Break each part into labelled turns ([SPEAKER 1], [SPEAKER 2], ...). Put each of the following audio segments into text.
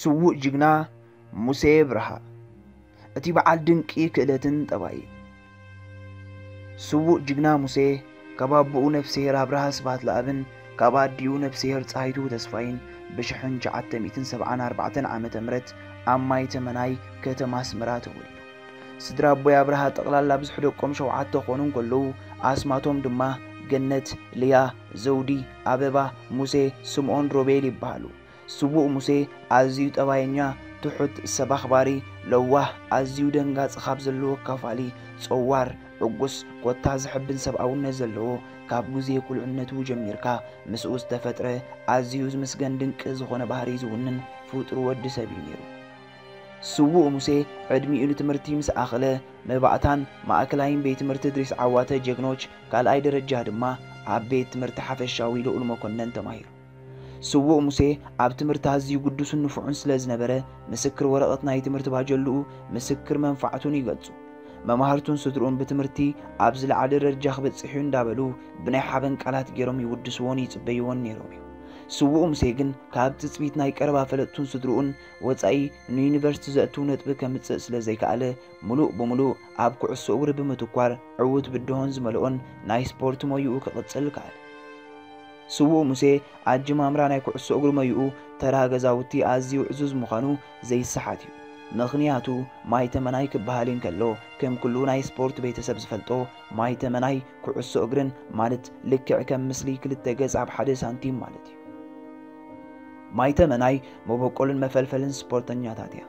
[SPEAKER 1] ስውእ ጅግና ሙሴ ብርሃ እቲ በዓል ድንቂ ክእለትን ጠባይ ስውእ ጅግና ሙሴ ካብ ኣቦኡ ነፍሴሄር ኣብርሃ ስብሃት ለኣብን ካብ ኣዲኡ ነፍሴሄር ፀሃይቱ ተስፋይን ብ1974 ዓ ም ኣብ ተመናይ ከተማ ኣስመራ ተወሊዱ ስድራ ኣቦይ ኣብርሃ ጠቕላላ ብዙሕ ደቆም ሸውዓተ ኮኑ እንከለዉ ኣስማቶም ድማ ገነት ልያ ዘውዲ ኣበባ ሙሴ ስምዖን ሮቤል ይበሃሉ። ስውእ ሙሴ ኣዝዩ ጠባየኛ ትሑት ሰብ ኣኽባሪ ለዋህ ኣዝዩ ደንጋፂ ካብ ዘለዎ ካፋሊ ፀዋር ዕጉስ ኮታ ዝሕብን ሰብኣውነት ዘለዎ ካብ ግዜ ኩልዕነቱ ጀሚርካ ምስኡ ዝተፈጥረ ኣዝዩ ዝምስገን ድንቂ ዝኾነ ባህሪ ዝውንን ፍጡር ወዲ ሰብ እዩ ነይሩ። ስውእ ሙሴ ዕድሚኡ ንትምህርቲ ምስ ኣኸለ መባእታን ማእከላይን ቤት ትምህርቲ ድሪስ ዓዋተ ጀግኖች ካልኣይ ደረጃ ድማ ኣብ ቤት ትምህርቲ ሓፈሻዊ ልኡል መኮነን ተማሂሩ። ስውእ ሙሴ ኣብ ትምህርቲ ኣዝዩ ቅዱስን ንፉዑን ስለ ዝነበረ ምስክር ወረቐት ናይ ትምህርቲ ባጀልኡ ምስክር መንፋዕቱን ይገልጹ መማህርቱን ስድርኡን ብትምህርቲ ኣብ ዝለዓለ ደረጃ ክበፅሑ እንዳበሉ ብናይ ሓበን ቃላት ገይሮም ይውድስዎን ይፅበይዎን ነይሮም እዩ ስውእ ሙሴ ግን ካብ ትፅቢት ናይ ቀረባ ፈለጥቱን ስድርኡን ወፃኢ ንዩኒቨርሲቲ ዘእትው ነጥቢ ከምፅእ ስለ ዘይከኣለ ሙሉእ ብምሉእ ኣብ ኩዕሶ እግሪ ብምትኳር ዕውት ብድሆን ዝመልኦን ናይ ስፖርት ሞይኡ ክቕፅል ከኣለ ስውእ ሙሴ ኣጀማምራ ናይ ኩዕሶ እግሪ መይኡ ተራ ገዛውቲ ኣዝዩ ዕዙዝ ምዃኑ ዘይሰሓት እዩ ምኽንያቱ ማይ ተመናይ ክበሃል እንከሎ ከም ኩሉ ናይ ስፖርት ቤተሰብ ዝፈልጦ ማይ ተመናይ ኩዕሶ እግርን ማለት ልክዕ ከም ምስሊ ክልተ ገጽ ኣብ ሓደ ሳንቲም ማለት እዩ ማይ ተመናይ መበቆልን መፈልፈልን ስፖርተኛታት እያ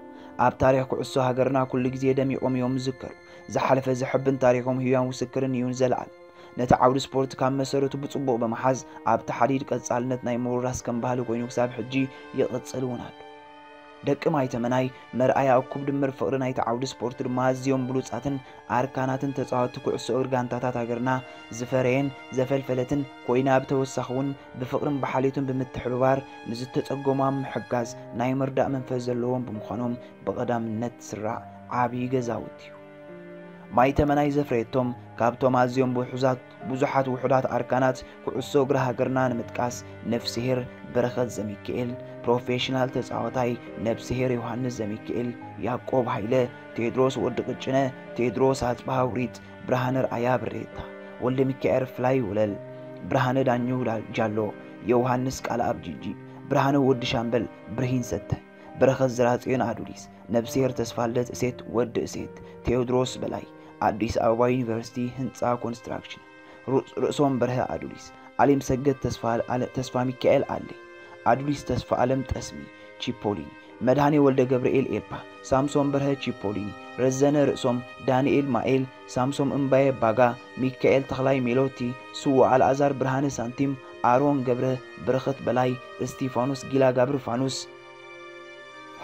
[SPEAKER 1] ኣብ ታሪክ ኩዕሶ ሃገርና ኩሉ ግዜ ደሚቖም እዮም ዝዝከሩ ዝሓለፈ ዝሕብን ታሪኮም ህያው ምስክርን እዩን ዘለዓለም ነቲ ዓውዲ ስፖርት ካብ መሰረቱ ብፅቡቕ ብምሓዝ ኣብቲ ሓዲድ ቀጻልነት ናይ ምውራስ ከም ባህሊ ኮይኑ ክሳብ ሕጂ ይቕፅል እውን ኣሎ ደቂ ማይ ተመናይ መርኣያ እኩብ ድምር ፍቕሪ ናይቲ ዓውዲ ስፖርት ድማ ኣዝዮም ብሉፃትን ኣርካናትን ተፃወቲ ኩዕሶ እግሪ ጋንታታት ሃገርና ዝፈረየን ዘፈልፈለትን ኮይና ብተወሳኺ እውን ብፍቕርን ብሓልዮትን ብምትሕብባር ንዝተፀጎማ ምሕጋዝ ናይ ምርዳእ መንፈስ ዘለዎም ብምዃኖም ብቐዳምነት ዝስራዕ ዓብዪ ገዛውቲ እዩ። ማይ ተመናይ ዘፍረየቶም ካብቶም ኣዝዮም ውሑዛት ብዙሓት ውሑዳት ኣርካናት ኩዕሶ እግሪ ሃገርና ንምጥቃስ ነፍሲሄር በረኸት ዘሚክኤል professional ተፃዋታይ ነብስሄር ዮሃንስ ዘሚክኤል ያዕቆብ ሃይለ ቴድሮስ ወዲ ቅጭነ ቴድሮስ ኣጽባሃ ውሪት ብርሃነ ርኣያ ብሬታ ወልደ ሚካኤል ፍላይ ውለል ብርሃነ ዳኙ ጃሎ የዮሃንስ ቃል ኣብ ጂጂ ብርሃነ ወዲ ሻምበል ብርሂን ሰተ በረኸት ዝራጽዮን ኣዱሊስ ነብስሄር ተስፋልደት እሴት ወዲ እሴት ቴዎድሮስ በላይ አዲስ አበባ ዩኒቨርሲቲ ህንፃ ኮንስትራክሽን ርእሶም በርሀ አዱሊስ አሌም ሰገድ ተስፋ ሚካኤል አሌ አዱሊስ ተስፋ ዓለም ጠስሚ ቺፖሊኒ መድኃኔ ወልደ ገብርኤል ኤልፓ ሳምሶን በርሀ ቺፖሊኒ ረዘነ ርእሶም ዳንኤል ማኤል ሳምሶም እምባዬ ባጋ ሚካኤል ተኽላይ ሜሎቲ ስዎ አልዓዛር ብርሃነ ሳንቲም አሮን ገብረ በረኸት በላይ እስጢፋኖስ ጊላ ጋብር ፋኑስ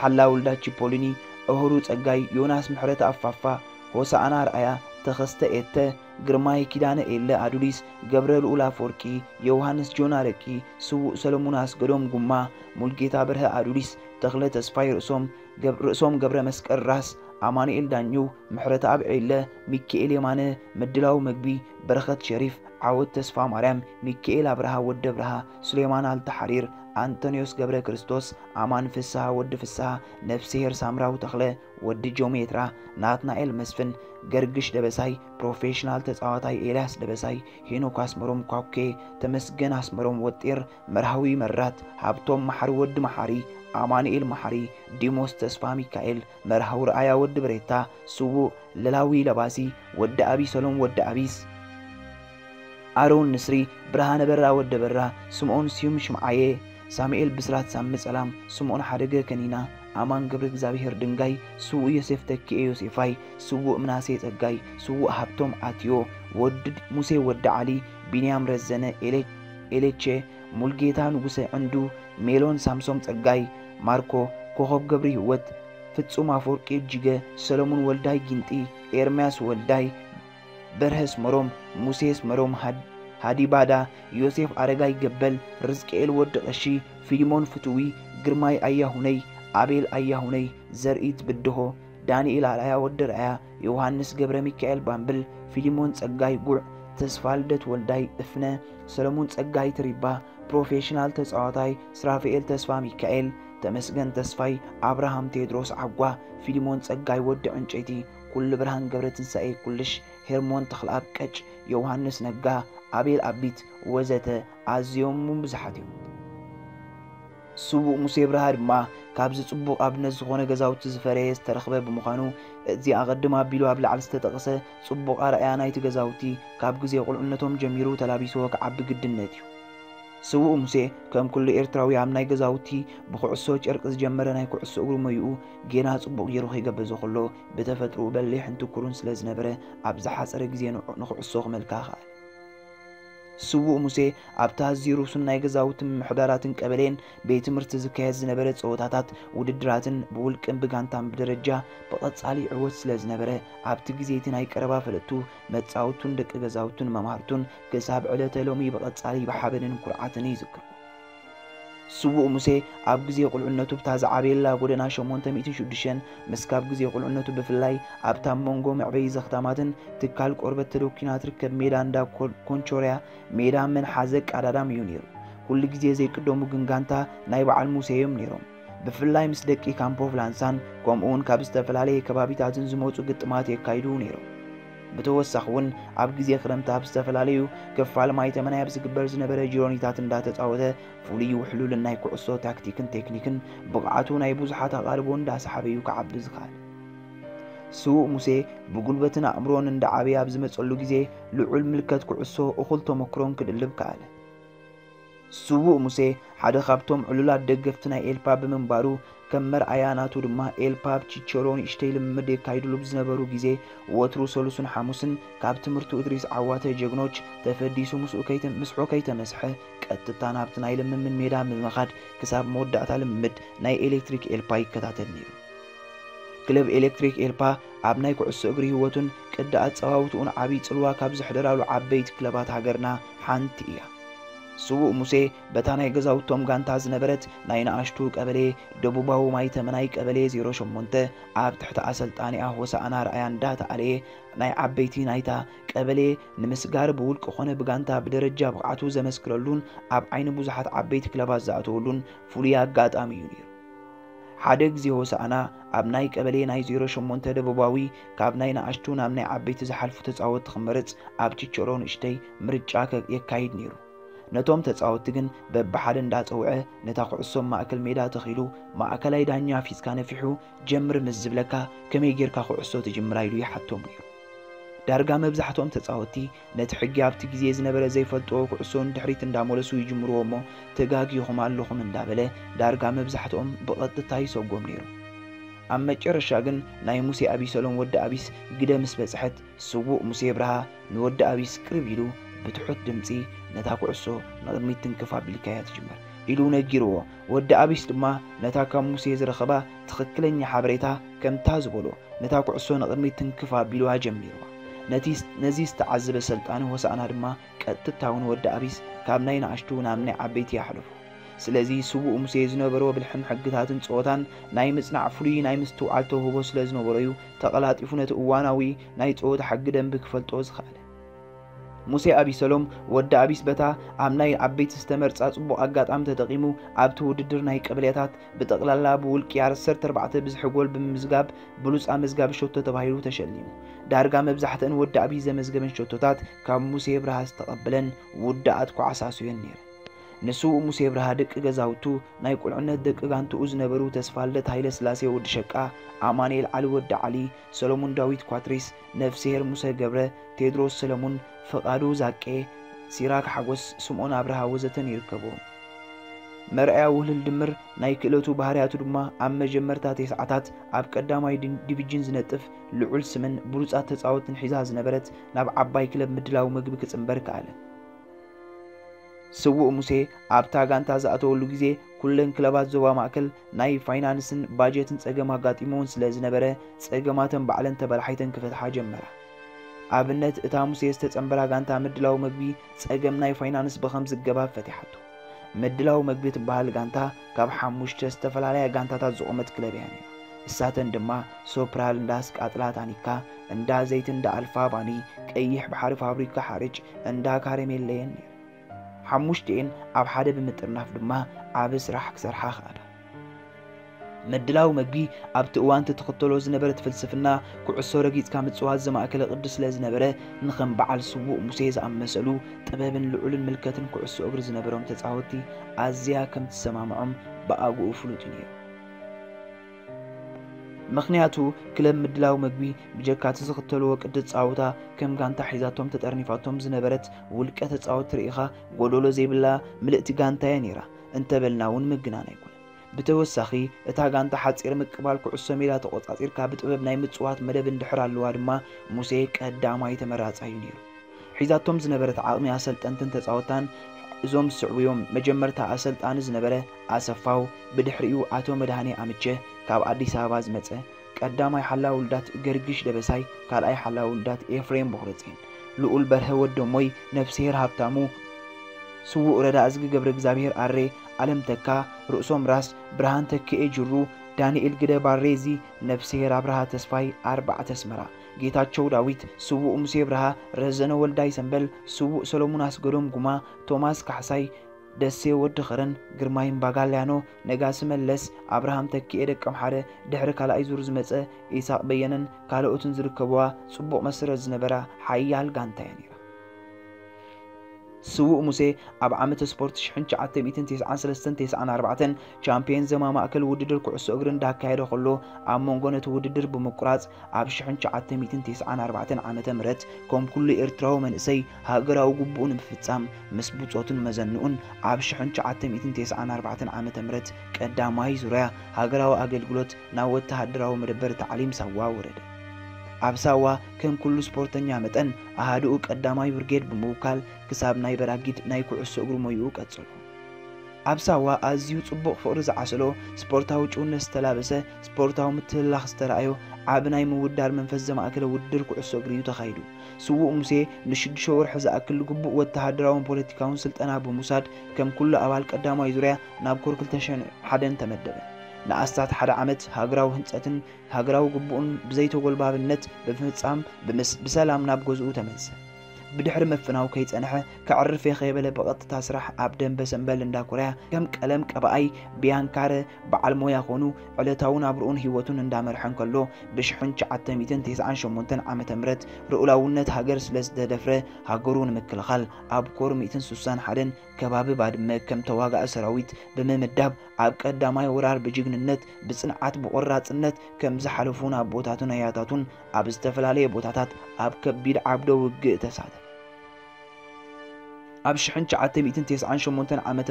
[SPEAKER 1] ሓላ ውልዳ ቺፖሊኒ እህሩ ጸጋይ ዮናስ ምሕረት ኣፋፋ ሆሳኣና ርኣያ ተኸስተ ኤተ ግርማይ ኪዳነ ኤለ ኣዱሊስ ገብረ ልኡል አፈወርቂ ዮሃንስ ጆና ረቂ ስውእ ሰሎሙን አስገዶም ጉማ ሙልጌታ በርሀ ኣዱሊስ ተኽለ ተስፋይ ርእሶም ገብረ መስቀል ራስ ኣማኑኤል ዳኙ ምሕረት ኣብ ዒለ ሚካኤል የማነ ምድላው መግቢ በረኸት ሸሪፍ ዓወት ተስፋ ማርያም ሚካኤል አብርሃ ወደ ብርሃ ሱሌማን አልተሓሪር አንቶኒዮስ ገብረ ክርስቶስ አማን ፍስሐ ወዲ ፍስሐ ነፍስሄር ሳምራው ተኽለ ወዲ ጆሜትራ ናትናኤል መስፍን ገርግሽ ደበሳይ ፕሮፌሽናል ተፃዋታይ ኤልያስ ደበሳይ ሄኖክ አስመሮም ኳኩኬ ተመስገን አስመሮም ወጢር መርሃዊ መራት ሃብቶም መሓሪ ወዲ መሓሪ አማኑኤል መሓሪ ዲሞስ ተስፋ ሚካኤል መርሃዊ ረኣያ ወዲ ብሬታ ስውእ ለላዊ ለባሲ ወዲ አቢሰሎም ወዲ አቢስ አሮን ንስሪ ብርሃነ በራ ወደ በራ ስምዖን ስዩም ሽምዓዬ ሳሙኤል ብስራት ሳሚ ጸላም ስምዖን ሓደገ ከኒና ኣማን ገብረ እግዚኣብሔር ድንጋይ ስውእ ዮሴፍ ተኪኤ ዮሴፋይ ስውእ ምናሴ ጸጋይ ስውእ ሃብቶም ኣትዮ ሙሴ ወዲ ዓሊ ቢንያም ረዘነ ኤሌቼ ሙልጌታ ንጉሰ ዕንዱ ሜሎን ሳምሶም ጸጋይ ማርኮ ኮኸብ ገብሪ ህይወት ፍጹም አፈወርቂ እጅገ ሰሎሙን ወልዳይ ጊንጢ ኤርምያስ ወልዳይ በርሀስ መሮም ሙሴስ መሮም ሃዲባዳ ዮሴፍ አረጋይ ገበል ርዝቅኤል ወዲ ቀሺ ፊሊሞን ፍትዊ ግርማይ ኣያሁነይ ኣቤል ኣያሁነይ ዘርኢት ብድሆ ዳንኤል ኣልኣያ ወዲ ረኣያ ዮሃንስ ገብረ ሚካኤል ባምብል ፊሊሞን ጸጋይ ጉዕ ተስፋ ልደት ወልዳይ እፍነ ሰሎሞን ጸጋይ ትሪባ ፕሮፌሽናል ተጻዋታይ ስራፍኤል ተስፋ ሚካኤል ተመስገን ተስፋይ አብርሃም ቴድሮስ ዓጓ ፊሊሞን ጸጋይ ወዲ ዕንጨይቲ ኩሉ ብርሃን ገብረ ትንሣኤ ኩልሽ ሄርሞን ተኽልኣብ ቀጭ ዮሃንስ ነጋ ኣቤል ኣቢት ወዘተ ኣዝዮም ብዙሓት እዮም። ስቡእ ሙሴ ብርሃ ድማ ካብዚ ጽቡቕ ኣብነት ዝኾነ ገዛውቲ ዝፈረየ ዝተረኽበ ብምዃኑ እዚ ኣቐድማ ኣቢሉ ኣብ ላዕሊ ዝተጠቕሰ ጽቡቕ ኣርኣያ ናይቲ ገዛውቲ ካብ ግዜ ቁልዕነቶም ጀሚሩ ተላቢስዎ ክዓቢ ግድነት እዩ። ስቡእ ሙሴ ከም ኩሉ ኤርትራዊ ኣብ ናይ ገዛውቲ ብኩዕሶ ጨርቂ ዝጀመረ ናይ ኩዕሶ እግሪ ሞይኡ ጌና ጽቡቕ ገይሩ ከይገብር ዘኸሎ ብተፈጥሩ በሊሕን ትኩርን ስለ ዝነበረ ኣብ ዝሓፀረ ግዜ ንኩዕሶ ክመልካ ኸኣለ ስቡእ ሙሴ ኣብታ ኣዝዩ ርሱን ናይ ገዛውቲ ምምሕዳራትን ቀበሌን ቤት ትምህርቲ ዝካየድ ዝነበረ ፀወታታት ውድድራትን ብውልቅን ብጋንታን ብደረጃ ብቐጻሊ ዕወት ስለ ዝነበረ ኣብቲ ግዜ እቲ ናይ ቀረባ ፈለቱ መጻውቱን ደቂ ገዛውቱን መምሃርቱን ክሳብ ዕለተ ሎሚ ብቐጻሊ ብሓበንን ኩርዓትን ይዝክሩ ስቡእ ሙሴ ኣብ ግዜ ቁልዕነቱ ብታ ዝዓበየላ ጎደና 806 ሙሴ ካብ ግዜ ቁልዕነቱ ብፍላይ ኣብታ መንጎ መዕበይ ዘኽታማትን ትካል ቆርበት ተደኪና ትርከብ ሜዳ እንዳ ኮንቾርያ ሜዳ መንሓዘ ቃዳዳም እዩ ነይሩ። ኩሉ ግዜ ዘይቅደሙ ግን ጋንታ ናይ በዓል ሙሴ እዮም ነይሮም። ብፍላይ ምስ ደቂ ካምፖፍ ላንሳን ከምኡውን ካብ ዝተፈላለየ ከባቢታትን ዝመፁ ግጥማት የካይዱ ነይሮም ብተወሳኺ እውን ኣብ ግዜ ክረምቲ ኣብ ዝተፈላለዩ ክፋል ማይ ተመናይ ኣብ ዝግበር ዝነበረ ጂሮኒታት እንዳተፃወተ ፍሉይ ውሕሉልን ናይ ኩዕሶ ታክቲክን ቴክኒክን ብቕዓቱ ናይ ብዙሓት ኣቓልቦ እንዳሰሓበ እዩ ክዓቢ ዝኽኣል ስዉእ ሙሴ ብጉልበትን ኣእምሮን እንዳዓበየ ኣብ ዝመፀሉ ግዜ ልዑል ምልከት ኩዕሶ እኹል ተመክሮን ክድልብ ከኣለ። ስዉእ ሙሴ ሓደ ካብቶም ዕሉላት ደገፍቲ ናይ ኤልፓ ብምንባሩ ከም መርኣያ ናቱ ድማ ኤልፓብ ቺቸሮ ንእሽተይ ልምምድ የካይድሉ ብዝነበሩ ግዜ ወትሩ ሰሉስን ሓሙስን ካብ ትምህርቱ እድሪስ ዓዋተ ጀግኖች ተፈዲሱ ምስዑ ከይተመስሐ ቀጥታ ናብቲ ናይ ልምምድ ሜዳ ብምኻድ ክሳብ መወዳእታ ልምምድ ናይ ኤሌክትሪክ ኤልፓ ይከታተል ነይሩ። ክለብ ኤሌክትሪክ ኤልፓ ኣብ ናይ ኩዕሶ እግሪ ህይወቱን ቅዲ ኣፀዋውትኡን ዓብዪ ጽልዋ ካብ ዝሕደራሉ ዓበይቲ ክለባት ሃገርና ሓንቲ እያ ስዉእ ሙሴ በታ ናይ ገዛውቶም ጋንታ ዝነበረት ናይ ንኣሽቱ ቀበሌ ደቡባዊ ማይ ተመናይ ቀበሌ 08 ኣብ ትሕቲ ኣሰልጣኒኣ ሆሳኣና ረኣያ እንዳተኣለየ ናይ ዓበይቲ ናይታ ቀበሌ ንምስጋር ብውልቂ ኮነ ብጋንታ ብደረጃ ብቕዓቱ ዘመስክረሉን ኣብ ዓይኒ ብዙሓት ዓበይቲ ክለባት ዝኣተወሉን ፍሉይ ኣጋጣሚ እዩ ነይሩ። ሓደ ግዜ ሆሳኣና ኣብ ናይ ቀበሌ ናይ 08 ደቡባዊ ካብ ናይ ንኣሽቱ ናብ ናይ ዓበይቲ ዝሓልፉ ተፃወትቲ ክመርፅ ኣብ ቺቸሮ ንእሽተይ ምርጫ የካይድ ነይሩ ነቶም ተፃወትቲ ግን በብሓደ እንዳፀውዐ ነታ ኩዕሶም ማእከል ሜዳ ተኺሉ ማእከላይ ዳኛ ፊትካ ነፊሑ ጀምር ምስ ዝብለካ ከመይ ጌርካ ኩዕሶ ትጅምራ ኢሉ ይሓቶም ነይሩ ዳርጋ መብዛሕትኦም ተፃወትቲ ነቲ ሕጊ ኣብቲ ግዜ ዝነበረ ዘይፈልጥዎ ኩዕሶ ንድሕሪት እንዳመለሱ ይጅምርዎ እሞ ተጋጊኹም ኣለኹም እንዳበለ ዳርጋ መብዛሕትኦም ብቐጥታ ይሰጎም ነይሩ። ኣብ መጨረሻ ግን ናይ ሙሴ ኣቢሰሎም ወዲ ኣቢስ ግደ ምስ በፅሐት ስቡእ ሙሴ ብርሃ ንወዲ ኣቢስ ቅርብ ኢሉ ብትሑት ድምፂ ነታ ኩዕሶ ንቕድሚት ትንክፍ ኣቢልካያ ትጅመር ኢሉ ነጊርዎ ወዲ ኣቢስ ድማ ነታ ካብ ሙሴ ዝረኸባ ትኽክለኛ ሓበሬታ ከምታ ዝበሎ ነታ ኩዕሶ ንቕድሚት ትንክፍ ኣቢልዋ ጀሚርዋ ነዚ ዝተዓዘበ ሰልጣኒ ሆሳእና ድማ ቀጥታውን ወዲ ኣቢስ ካብ ናይ ንኣሽቱ ናብ ናይ ዓበይቲ ያሕልፉ። ስለዚ ስቡእ ሙሴ ዝነበሮ ብልሕም ሕግታትን ፀወታን ናይ ምጽናዕ ፍሉይ ናይ ምስትውዓል ተውህቦ ስለ ዝነበሮ እዩ ተቐላጢፉ ነቲ እዋናዊ ናይ ፀወታ ሕጊ ደንቢ ክፈልጦ ዝኽኣለ ሙሴ ኣቢሰሎም ወዲ ኣቢስ በታ ኣብ ናይ ዓበይቲ ዝተመርፃ ጽቡቕ ኣጋጣሚ ተጠቒሙ ኣብቲ ውድድር ናይ ቀበሌታት ብጠቕላላ ብውልቂ 14 ብዝሒ ጎል ብምምዝጋብ ብሉፃ መዝጋቢ ሸቶ ተባሂሉ ተሸሊሙ። ዳርጋ መብዛሕትአን ወዲ ኣቢይ ዘመዝገበን ሸቶታት ካብ ሙሴ ኣብርሃ ዝተቐበለን ውዳኣት ኳዓሳስዮን ነይረን ንስውእ ሙሴ ኣብርሃ ደቂ ገዛውቱ ናይ ቁልዕነት ደቂ ጋንትኡ ዝነበሩ ተስፋ ልደት ሃይለ ስላሴ ወዲ ሸቃ ኣማንኤል ዓሊ ወዲ ዓሊ ሰሎሞን ዳዊት ኳትሪስ ነፍሴሄር ሙሴ ገብረ ቴድሮስ ሰለሞን ፈቓዱ ዛቄ ሲራክ ሓጎስ ስምዖን ኣብርሃ ወዘተን ይርከብዎም መርኣያ ውህልል ድምር ናይ ክእለቱ ባህርያቱ ድማ ኣብ መጀመርታ ቴስዓታት ኣብ ቀዳማይ ዲቪጅን ዝነጥፍ ልዑል ስምን ብሉፃት ተፃወትን ሒዛ ዝነበረት ናብ ዓባይ ክለብ ምድላው ምግቢ ክፅምበር ከኣለ ስውእ ሙሴ ኣብታ ጋንታ ዝኣተወሉ ግዜ ኩለን ክለባት ዞባ ማእከል ናይ ፋይናንስን ባጀትን ፀገም ኣጋጢሞውን ስለ ዝነበረ ፀገማተን ባዕለን ተበላሒተን ክፈትሓ ጀመራ ኣብነት እታ ሙሴ ዝተፀምበራ ጋንታ ምድላው ምግቢ ፀገም ናይ ፋይናንስ ብከም ዝገባብ ፈቲሓቶ። ምድላው መግቢ ትበሃል ጋንታ ካብ ሓሙሽተ ዝተፈላለያ ጋንታታት ዝቖመት ክለብ እያ ነይራ። እሳተን ድማ ሶፕራል እንዳ ስቃጥላ ታኒካ እንዳ ዘይት እንዳ ኣልፋ ባኒ ቀይሕ ባሕሪ ፋብሪካ ሓርጭ እንዳ ካረሜለየን ነይረ ሓሙሽተኤን ኣብ ሓደ ብምጥርናፍ ድማ ዓብ ስራሕ ክሰርሓ ክኣላ ምድላው መግቢ ኣብቲ እዋን ትተኸተሎ ዝነበረት ፍልስፍና ኩዕሶ ረጊፅካ ምፅዋት ዘማእከለ ቅዲ ስለ ዝነበረ ንከም በዓል ስውእ ሙሴ ዝኣመሰሉ ጥበብን ልዑልን ምልከትን ኩዕሶ እግሪ ዝነበሮም ተፃወቲ ኣዝያ ከም ትሰማምዖም ብኣግኡ ፍሉጥ እዩ። ነይሩ ምክንያቱ ክለብ ምድላው መግቢ ብጀካቲ ዝኽተልዎ ቅዲ ፃውታ ከም ጋንታ ሒዛቶም ተጠርኒፋቶም ዝነበረት ውልቀ ተፃወቲ ርኢኻ ጎደሎ ዘይብላ ምልእቲ ጋንታ እያ ነይራ። እንተበልና እውን ምግናን ኣይኮነን። ብተወሳኺ እታ ጋንታ ሓፂር ምቅባል ኩዕሶ ሜዳ ተቆፃፂርካ ብጥበብ ናይ ምፅዋት መደብ እንድሕር ኣለዋ ድማ ሙሴ ቀዳማይ ተመራፃ እዩ ነይሩ። ሒዛቶም ዝነበረት ዓቕሚ ኣሰልጠንትን ተፃወታን እዞም ስዕብዮም መጀመርታ ኣሰልጣኒ ዝነበረ ኣሰፋው ብድሕሪኡ ኣቶ መድሃኔ ኣምቸ ካብ ኣዲስ ኣበባ ዝመፀ ቀዳማይ ሓላ ውልዳት ገርግሽ ደበሳይ ካልኣይ ሓላ ውልዳት ኤፍሬም ቦክረፅን ልኡል በርሀ ወዶሞይ ነፍስሄር ሃብታሙ ስውእ ረዳ እዝጊ ገብረ እግዚኣብሔር ኣሬ ዓለም ተካ ርእሶም ራስ ብርሃን ተክኤ ጅሩ ዳንኤል ግደ ባሬዚ ነፍስሄር ኣብርሃ ተስፋይ ኣርባዕተ ኣስመራ ጌታቸው ዳዊት ስውእ ሙሴ ብርሃ ረዘነ ወልዳይ ሰንበል ስውእ ሰሎሙን ኣስገዶም ጉማ ቶማስ ካሕሳይ ደሴ ወዲ ኸረን ግርማይ ምባጋልያኖ ነጋሲ መለስ ኣብርሃም ተኪኤ ደቀም ሓደ ድሕሪ ካልኣይ ዙር ዝመፀ ኢሳቅ በየነን ካልኦትን ዝርከብዋ ጽቡቕ መሰረት ዝነበራ ሓያል ጋንታ እያ ነይራ ስውእ ሙሴ ኣብ ዓመተ ስፖርት 1993-94 ቻምፒየን ዘማ ማእከል ውድድር ኩዕሶ እግሪ እንዳካየደ ከሎ ኣብ መንጎ ነቲ ውድድር ብምቁራፅ ኣብ 1994 ዓ ም ከም ኩሉ ኤርትራዊ መንእሰይ ሃገራዊ ግቡኡ ንምፍፃም ምስ ብፆትን መዘንኡን ኣብ 1994 ዓ ም ቀዳማይ ዙርያ ሃገራዊ ኣገልግሎት ናብ ወተሃደራዊ መደበር ታዕሊም ሳዋ ወረደ ኣብ ሳዋ ከም ኩሉ ስፖርተኛ መጠን ኣሃድኡ ቀዳማይ ብርጌድ ብምውካል ክሳብ ናይ በራጊድ ናይ ኩዕሶ እግሪ ሞይኡ ቀጽሉ። ኣብ ሳዋ ኣዝዩ ጽቡቕ ፍቕሪ ዝዓሰሎ ስፖርታዊ ጭውነት ዝተላበሰ ስፖርታዊ ምትህላኽ ዝተረኣዮ ዓብ ናይ ምውዳር መንፈስ ዘማእከለ ውድድር ኩዕሶ እግሪ እዩ ተኻይዱ። ስውእ ሙሴ ንሽዱሽተ ወርሒ ዝኣክል ግቡእ ወተሃደራውን ፖለቲካውን ስልጠና ብምውሳድ ከም ኩሉ ኣባል ቀዳማይ ዙርያ ናብ ኮር 2001 ተመደበ ንኣስታት ሓደ ዓመት ሃገራዊ ህንፀትን ሃገራዊ ግቡእን ብዘይተጎልባብነት ብምፍፃም ብሰላም ናብ ገዝኡ ተመልሰ ብድሕሪ መፍናው ከይፀንሐ ክዕርፍ የኸየበለ ብቐጥታ ስራሕ ኣብ ደንበ ሰንበል እንዳ ኮርያ ከም ቀለም ቀባኣይ ቢያንካረ በዓል ሞያ ኮኑ ዕለታዊ ናብርኡን ሂወቱን እንዳመርሐን ከሎ ብ1998 ዓ ም ርኡላውነት ሃገር ስለ ዝተደፍረ ሃገሩ ንምክልኻል ኣብ ኮር 161 ከባቢ ባድመ ከም ተዋጋኢ ሰራዊት ብምምዳብ ኣብ ቀዳማይ ወራር ብጅግንነት ብፅንዓት ብቆራፅነት ከም ዝሓለፉን ኣቦታቱን ኣያታቱን ኣብ ዝተፈላለየ ቦታታት ኣብ ከቢድ ዓብዶ ውግእ ተሳተፈ ኣብ 1998 ዓ ም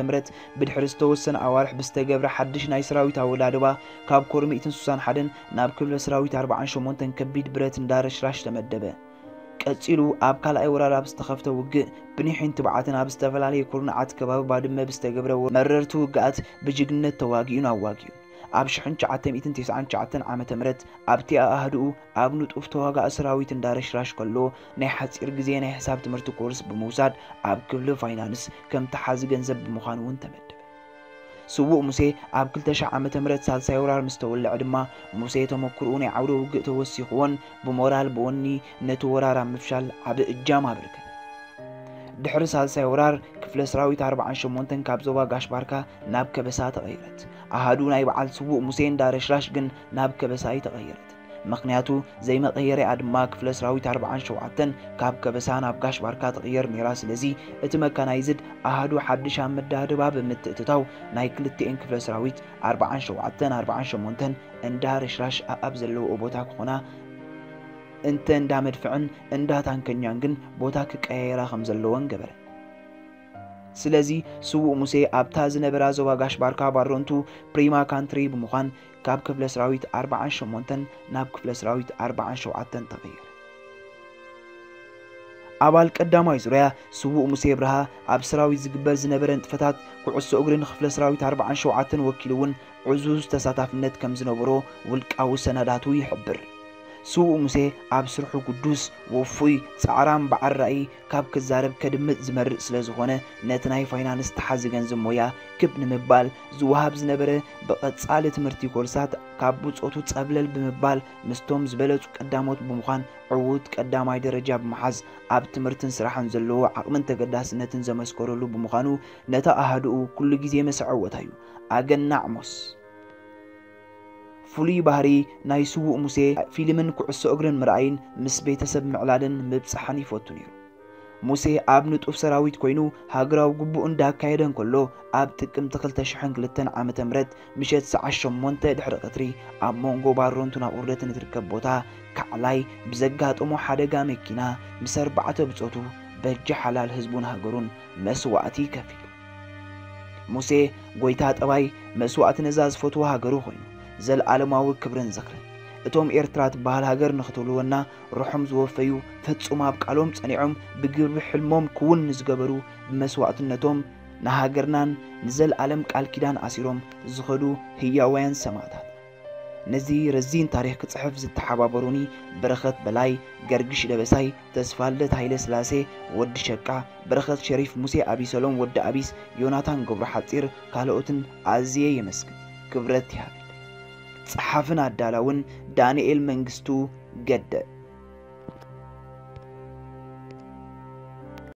[SPEAKER 1] ብድሕሪ ዝተወሰነ ኣዋርሕ ብዝተገብረ ሓድሽ ናይ ሰራዊት ኣወዳድባ ካብ ኮር 161 ናብ ክብለ ሰራዊት 48 ከቢድ ብረት እንዳረሽራሽ ተመደበ። ቀፂሉ ኣብ ካልኣይ ወራር ኣብ ዝተኸፍተ ውግእ ብኒሕን ትብዓትን ኣብ ዝተፈላለየ ኩርናዓት ከባቢ ባድመ ብዝተገብረ መረርቲ ውግኣት ብጅግነት ተዋጊኡን ኣዋጊኡ ኣብ 1999 ዓ ም ኣብቲ ኣህድኡ ኣብ ንጡፍ ተዋጋኢ ሰራዊት እንዳረሽራሽ ከሎ ናይ ሓፂር ግዜ ናይ ሕሳብ ትምህርቲ ኮርስ ብምውሳድ ኣብ ክፍሊ ፋይናንስ ከም ተሓዚ ገንዘብ ብምዃን እውን ተመደበ። ስውእ ሙሴ ኣብ 2000 ዓ ም ሳልሳይ ወራር ምስ ተወልዐ ድማ ሙሴ ተመክርኡ ናይ ዓውደ ውግእ ተወሲኽዎን ብሞራል ብወኒ ነቲ ወራር ኣብ ምፍሻል ዓብ እጃም ኣበርከተ ድሕሪ ሳልሳይ ወራር ክፍለ ሰራዊት 48 ካብ ዞባ ጋሽባርካ ናብ ከበሳ ተቐይረት። ኣሃዱ ናይ በዓል ስውእ ሙሴ እንዳረሽራሽ ግን ናብ ከበሳ ተቐየረት ምክንያቱ ዘይመቐየሪኣ ድማ ክፍለ ሰራዊት 47 ካብ ከበሳ ናብ ጋሽ ባርካ ትቕየር ነራ ስለዚ እቲ መካናይዝድ ኣሃዱ ሓድሽ ኣብ መዳድባ ብምትእትታው ናይ ክልቲአን ክፍለ ሰራዊት 47 48 እንዳ ረሽራሽ ኣብ ዘለውኦ ቦታ ክኾና እንተ እንዳ መድፍዕን እንዳ ታንከኛን ግን ቦታ ክቀያየራ ከም ዘለወን ገበረ። ስለዚ ስውእ ሙሴ ኣብታ ዝነበራ ዞባ ጋሽ ባርካ ባሮንቱ ፕሪማ ካንትሪ ብምዃን ካብ ክፍለ ሰራዊት 48 ናብ ክፍለ ሰራዊት 47 ተቐየረ ኣባል ቀዳማይ ዙርያ ስውእ ሙሴ ብርሃ ኣብ ሰራዊት ዝግበር ዝነበረ ንጥፈታት ኩዕሶ እግሪ ንክፍለ ሰራዊት 47 ወኪሉ እውን ዕዙዝ ተሳታፍነት ከም ዝነበሮ ውልቃዊ ሰነዳቱ ይሕብር ስውእ ሙሴ ኣብ ስርሑ ቅዱስ ወፉይ ፃዕራም በዓል ራእይ ካብ ክዛረብ ከድምፅ ዝመርእ ስለ ዝኾነ ነቲ ናይ ፋይናንስ ተሓዚ ገንዘብ ሞያ ክብ ንምባል ዝወሃብ ዝነበረ ብቐጻሊ ትምህርቲ ኮርሳት ካብ ብፆቱ ጸብለል ብምባል ምስቶም ዝበለጹ ቀዳሞት ብምዃን ዕዉት ቀዳማይ ደረጃ ብምሓዝ ኣብ ትምህርትን ስራሕን ዘለዎ ዓቕምን ተገዳስነትን ዘመስከረሉ ብምዃኑ ነታ ኣሃድኡ ኩሉ ግዜ መስዐወታ እዩ። ኣገና ዕሞስ ፍሉይ ባህሪ ናይ ስውእ ሙሴ ፊልምን ኩዕሶ እግርን ምርኣይን ምስ ቤተሰብ ምዕላልን ምብፃሕን ይፈቱ ነይሩ ሙሴ ኣብ ንጡፍ ሰራዊት ኮይኑ ሃገራዊ ግቡእ እንዳካየደ እንከሎ ኣብ ጥቅምቲ 2002 ዓ ም ምሸት ሰዓት 8 ድሕሪ ቀትሪ ኣብ መንጎ ባሮንቱን ኣብ ቁርደትን እትርከብ ቦታ ካዕላይ ብዘጋጠሞ ሓደጋ መኪና ምስ ኣርባዕተ ብፆቱ በጃ ሓላል ህዝቡን ሃገሩን መስዋእቲ ከፊሉ ሙሴ ጎይታ ጠባይ መስዋእቲ زل علماو كبرن ذكرن اتوم إيرترات بهال هاجر نختولونا روحهم زوفيو فتسوم هابك علوم تصنيعهم بجرب حلمهم كون نزجبرو بمسوعتنتهم نهاجرنان نزل علم قال كيدان أسيرهم زخدو هي وين سماتات نزي رزين تاريخ كتصحف زتحبابروني برخت بلاي قرقش لبساي تسفالت هايل سلاسي ود شقا برخت شريف موسى أبي سلوم ود أبيس يوناتان قبر حطير كالوتن عزيه يمسك كبرت يهاب ጸሓፍን ኣዳላውን ዳንኤል መንግስቱ ገደ